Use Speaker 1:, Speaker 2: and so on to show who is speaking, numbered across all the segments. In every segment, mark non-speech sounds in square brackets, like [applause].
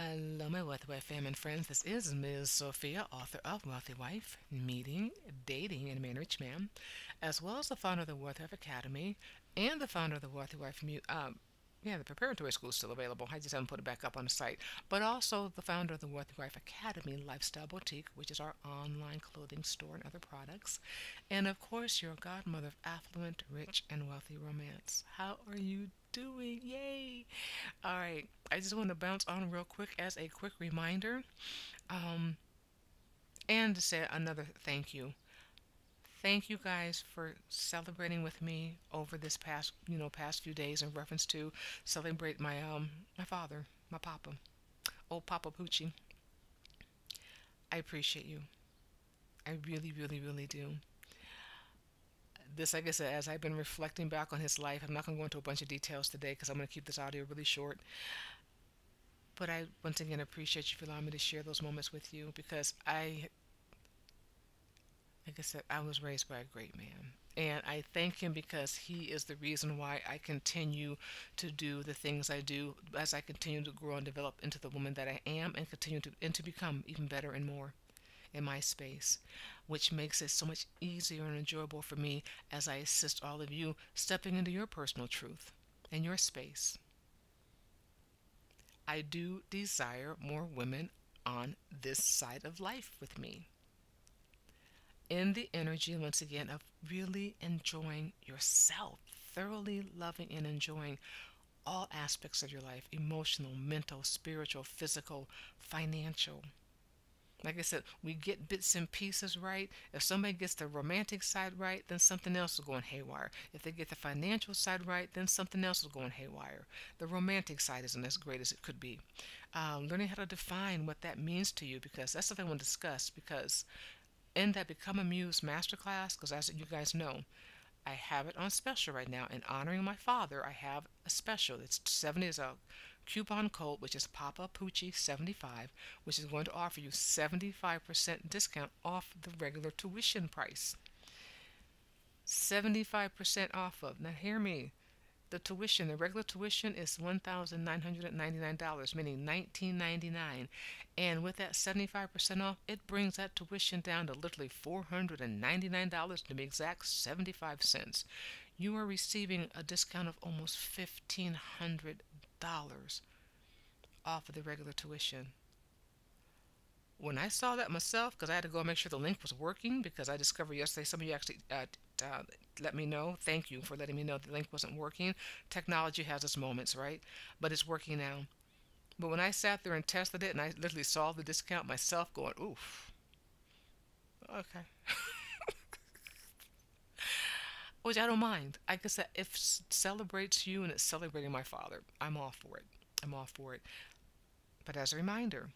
Speaker 1: Hello, my Wealthy Wife fam and friends. This is Ms. Sofia, author of Wealthy Wife, Meeting, Dating, and Marrying Rich Man, as well as the founder of the Wealthy Wife Academy and the founder of the Wealthy Wife um, yeah, the preparatory school is still available. I just haven't put it back up on the site. But also the founder of the Wealthy Wife Academy Lifestyle Boutique, which is our online clothing store and other products. And of course, your godmother of affluent, rich, and wealthy romance. How are you doing? Yay! All right, I just want to bounce on real quick as a quick reminder um, and to say another thank you thank you guys for celebrating with me over this past you know past few days in reference to celebrate my um my father my papa old papa pucci i appreciate you i really really really do this like i said as i've been reflecting back on his life i'm not going to go into a bunch of details today because i'm going to keep this audio really short but i once again appreciate you for allowing me to share those moments with you because i like I said, I was raised by a great man. And I thank him because he is the reason why I continue to do the things I do as I continue to grow and develop into the woman that I am and continue to and to become even better and more in my space, which makes it so much easier and enjoyable for me as I assist all of you stepping into your personal truth and your space. I do desire more women on this side of life with me in the energy, once again, of really enjoying yourself, thoroughly loving and enjoying all aspects of your life emotional, mental, spiritual, physical, financial. Like I said, we get bits and pieces right. If somebody gets the romantic side right, then something else is going haywire. If they get the financial side right, then something else is going haywire. The romantic side isn't as great as it could be. Um, learning how to define what that means to you, because that's something I want to discuss. Because in that Become a Muse masterclass, because as you guys know, I have it on special right now. In honoring my father, I have a special. It's 70 is a coupon code, which is Papa Pucci 75, which is going to offer you 75% discount off the regular tuition price. 75% off of. Now, hear me. The tuition, the regular tuition is $1,999, meaning $19.99. And with that 75% off, it brings that tuition down to literally $499 to be exact, 75 cents. You are receiving a discount of almost $1,500 off of the regular tuition. When I saw that myself, because I had to go and make sure the link was working, because I discovered yesterday some of you actually uh, uh, let me know. Thank you for letting me know the link wasn't working. Technology has its moments, right? But it's working now. But when I sat there and tested it and I literally saw the discount myself going, oof. Okay. [laughs] Which I don't mind. I guess that if it celebrates you and it's celebrating my father, I'm all for it. I'm all for it. But as a reminder,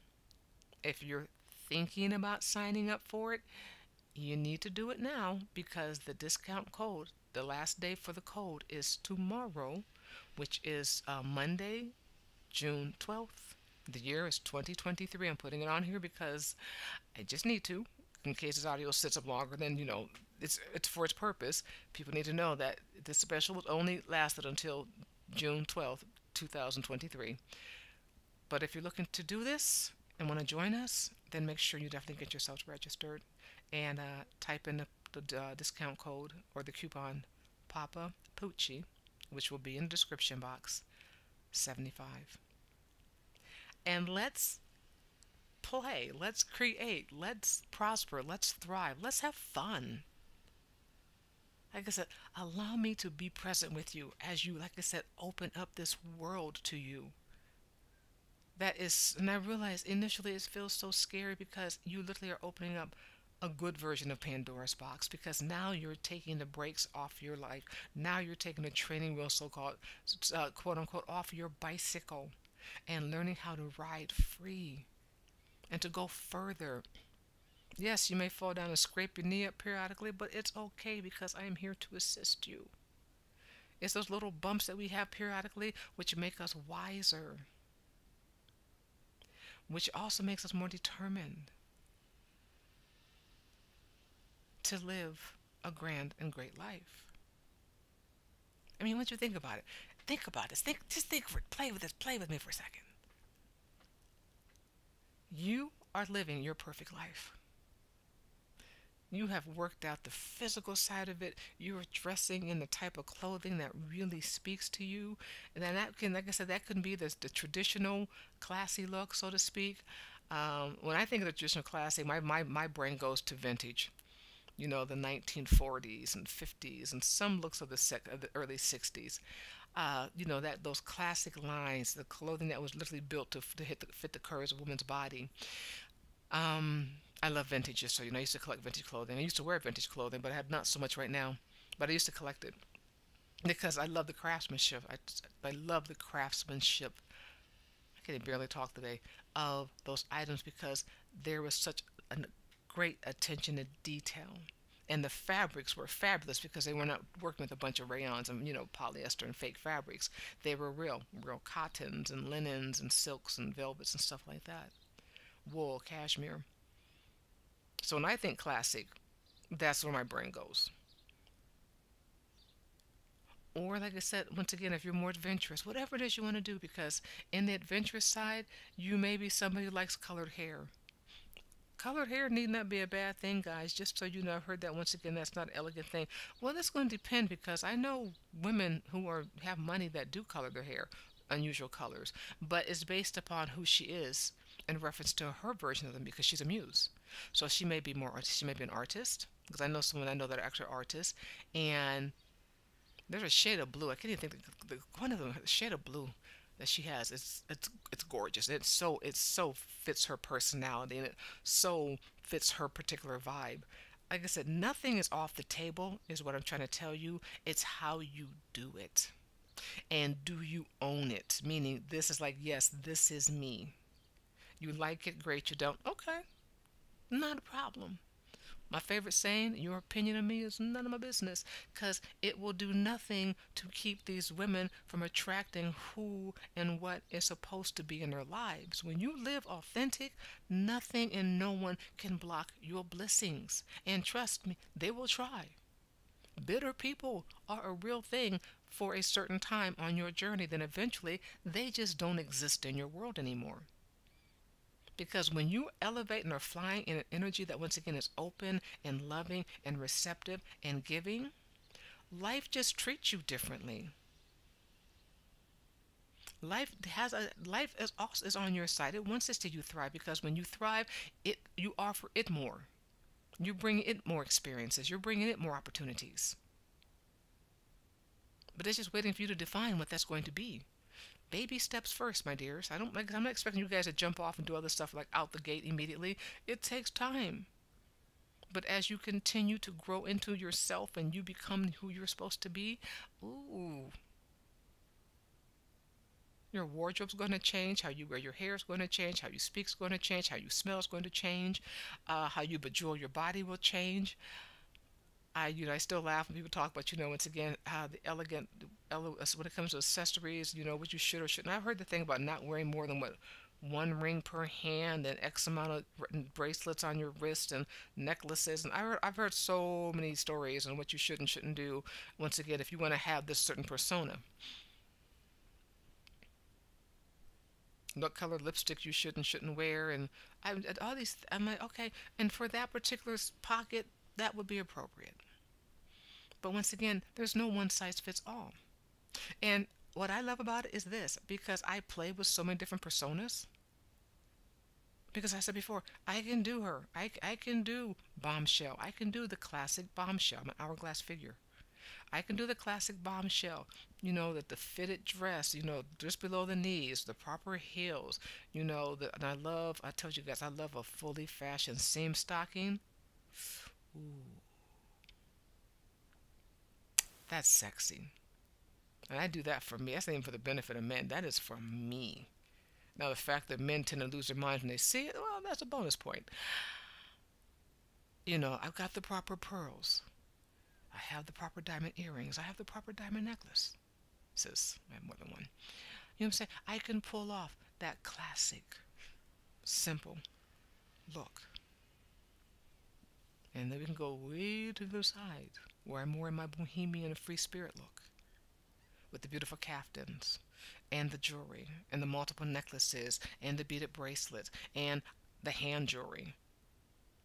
Speaker 1: if you're thinking about signing up for it, you need to do it now because the discount code, the last day for the code is tomorrow, which is uh, Monday, June 12th. The year is 2023. I'm putting it on here because I just need to, in case this audio sits up longer than, you know, it's, it's for its purpose. People need to know that this special was only lasted until June 12th, 2023. But if you're looking to do this and want to join us, then make sure you definitely get yourself registered and uh, type in the, the uh, discount code or the coupon Papa Pucci, which will be in the description box, 75. And let's play, let's create, let's prosper, let's thrive, let's have fun. Like I said, allow me to be present with you as you, like I said, open up this world to you. That is, and I realize initially it feels so scary because you literally are opening up a good version of Pandora's box because now you're taking the brakes off your life. Now you're taking the training wheel, so called, uh, quote unquote, off your bicycle and learning how to ride free and to go further. Yes, you may fall down and scrape your knee up periodically, but it's okay because I am here to assist you. It's those little bumps that we have periodically which make us wiser, which also makes us more determined to live a grand and great life. I mean, once you think about it, think about this. Think, just think. Play with this. Play with me for a second. You are living your perfect life. You have worked out the physical side of it. You are dressing in the type of clothing that really speaks to you. And then that can, like I said, that can be the, the traditional classy look, so to speak. Um, when I think of the traditional classy, my, my, my brain goes to vintage. You know, the 1940s and 50s and some looks of the, of the early 60s. Uh, you know that those classic lines, the clothing that was literally built to, to hit the, fit the curves of a woman's body. Um, I love vintage, just so you know. I used to collect vintage clothing. I used to wear vintage clothing, but I have not so much right now. But I used to collect it because I love the craftsmanship. I, I love the craftsmanship. I can barely talk today of those items because there was such a great attention to detail. And the fabrics were fabulous because they were not working with a bunch of rayons and, you know, polyester and fake fabrics. They were real, real cottons and linens and silks and velvets and stuff like that. Wool, cashmere. So when I think classic, that's where my brain goes. Or, like I said, once again, if you're more adventurous, whatever it is you want to do, because in the adventurous side, you may be somebody who likes colored hair. Colored hair need not be a bad thing, guys. Just so you know, I've heard that once again, that's not an elegant thing. Well, that's going to depend because I know women who are have money that do color their hair, unusual colors, but it's based upon who she is in reference to her version of them because she's a muse. So she may be more she may be an artist because I know someone I know that are actually artists and there's a shade of blue. I can't even think the, the one of them the shade of blue that she has. It's it's it's gorgeous. It's so it so fits her personality and it so fits her particular vibe. Like I said, nothing is off the table is what I'm trying to tell you. It's how you do it. And do you own it? Meaning this is like, yes, this is me. You like it, great. You don't, okay. Not a problem. My favorite saying, your opinion of me is none of my business, because it will do nothing to keep these women from attracting who and what is supposed to be in their lives. When you live authentic, nothing and no one can block your blessings. And trust me, they will try. Bitter people are a real thing for a certain time on your journey, then eventually they just don't exist in your world anymore. Because when you elevate and are flying in an energy that once again is open and loving and receptive and giving, life just treats you differently. Life has a life is also is on your side. It wants to see you thrive because when you thrive, it you offer it more. You bring it more experiences. You're bringing it more opportunities. But it's just waiting for you to define what that's going to be baby steps first, my dears. I don't I'm not expecting you guys to jump off and do other stuff like out the gate immediately. It takes time. But as you continue to grow into yourself and you become who you're supposed to be, ooh, your wardrobe's going to change. How you wear your hair is going to change. How you speak is going to change. How you smell is going to change. Uh, how you bejewel your body will change. I, you know, I still laugh when people talk about, you know, once again, how the elegant, ele- uh, when it comes to accessories, you know, what you should or shouldn't. I've heard the thing about not wearing more than what one ring per hand and X amount of bracelets on your wrist and necklaces. And I heard, I've heard so many stories on what you should and shouldn't do. Once again, if you want to have this certain persona, what color lipstick you should and shouldn't wear, and I, all these. I'm like, okay, and for that particular pocket, that would be appropriate. But once again, there's no one size fits all. And what I love about it is this because I play with so many different personas. Because I said before, I can do her. I, I can do bombshell. I can do the classic bombshell. I'm an hourglass figure. I can do the classic bombshell. You know, that the fitted dress, you know, just below the knees, the proper heels, you know, the, and I love, I told you guys, I love a fully fashioned seam stocking. Ooh. That's sexy. And I do that for me. That's not even for the benefit of men. That is for me. Now, the fact that men tend to lose their minds when they see it, well, that's a bonus point. You know, I've got the proper pearls. I have the proper diamond earrings. I have the proper diamond necklace. Sis, I have more than one. You know what I'm saying? I can pull off that classic, simple look. And then we can go way to the side where I'm more in my bohemian free spirit look with the beautiful caftans and the jewelry and the multiple necklaces and the beaded bracelets and the hand jewelry.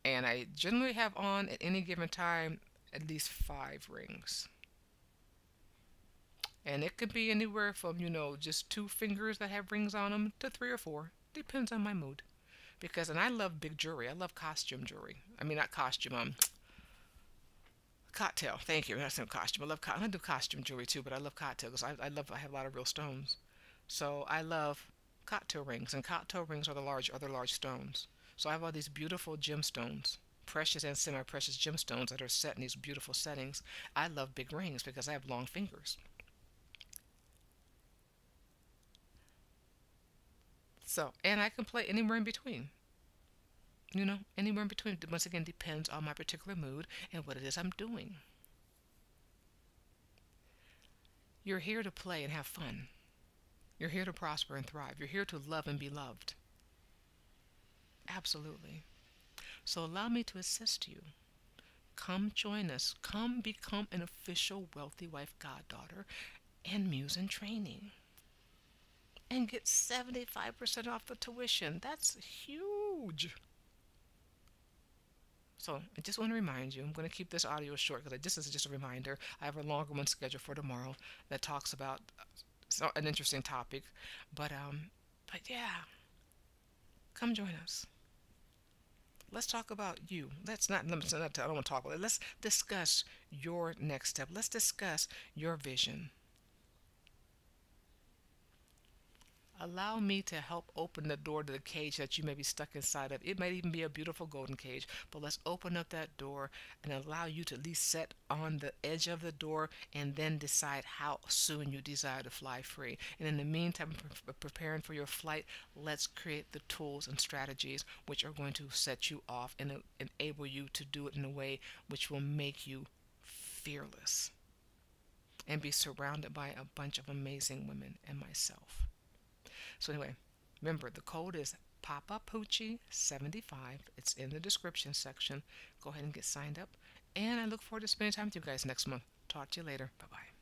Speaker 1: And I generally have on at any given time at least five rings. And it could be anywhere from, you know, just two fingers that have rings on them to three or four. Depends on my mood. Because, and I love big jewelry. I love costume jewelry. I mean, not costume, um, cocktail. Thank you. That's not costume. I love, co- I do costume jewelry too, but I love cocktail because I, I love, I have a lot of real stones. So I love cocktail rings, and cocktail rings are the large, the large stones. So I have all these beautiful gemstones precious and semi-precious gemstones that are set in these beautiful settings. I love big rings because I have long fingers. So, and I can play anywhere in between. You know, anywhere in between. Once again, depends on my particular mood and what it is I'm doing. You're here to play and have fun. You're here to prosper and thrive. You're here to love and be loved. Absolutely. So allow me to assist you. Come join us. Come become an official Wealthy Wife Goddaughter and Muse in Training. And get 75% off the tuition. That's huge. So I just want to remind you, I'm going to keep this audio short because this is just a reminder. I have a longer one scheduled for tomorrow that talks about an interesting topic. But um, but yeah, come join us. Let's talk about you. Let's not, not I don't want to talk about it. Let's discuss your next step. Let's discuss your vision. Allow me to help open the door to the cage that you may be stuck inside of. It might even be a beautiful golden cage, but let's open up that door and allow you to at least set on the edge of the door and then decide how soon you desire to fly free. And in the meantime, preparing for your flight, let's create the tools and strategies which are going to set you off and enable you to do it in a way which will make you fearless and be surrounded by a bunch of amazing women and myself. So anyway, remember the code is Papa Pucci 75. It's in the description section. Go ahead and get signed up. And I look forward to spending time with you guys next month. Talk to you later. Bye bye.